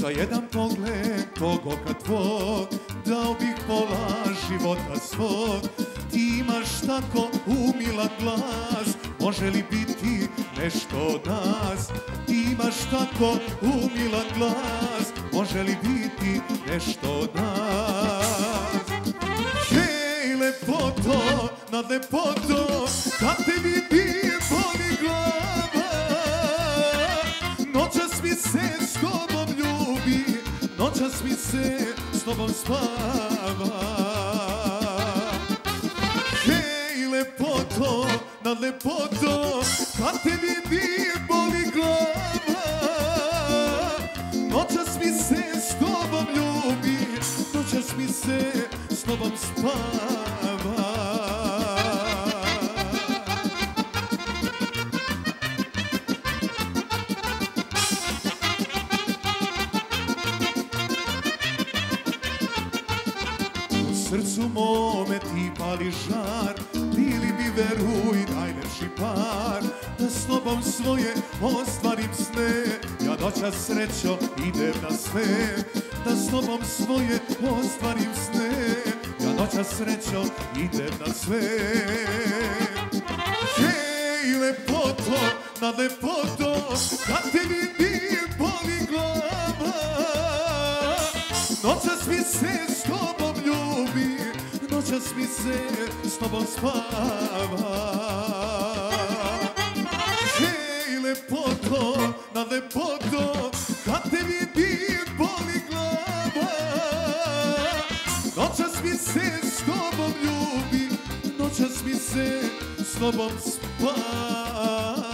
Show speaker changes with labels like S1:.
S1: Za jedan pogled tog oka tvog Dao bih pola života svog. Ti imaš tako umila glas Može li biti nešto od nas? Ti imaš tako umila glas Može li biti nešto od nas? Hej lepoto, nad lepoto Kad te vidim boli glava. Noćas mi se s tobom ljubi Noćas mi se s tobom spava. Hej lepoto, nad lepoto Kad te vidim boli glava. Noćas mi se s tobom ljubi Noćas mi se s tobom spava srcu mome ti pali žar. Bili bi veruj najlepši par. Da s tobom svoje ostvarim sne Ja noća srećo idem na sve. Da s tobom svoje ostvarim sne Ja noća srećo idem na sve. Hej lepoto, na lepoto Kad te vidim boli glava. Noćas mi se s tobom Noćas mi se s tobom spava Hej lepoto, na lepoto Kad te vidim boli glava. Noćas mi se s tobom ljubi Noćas mi se s tobom spava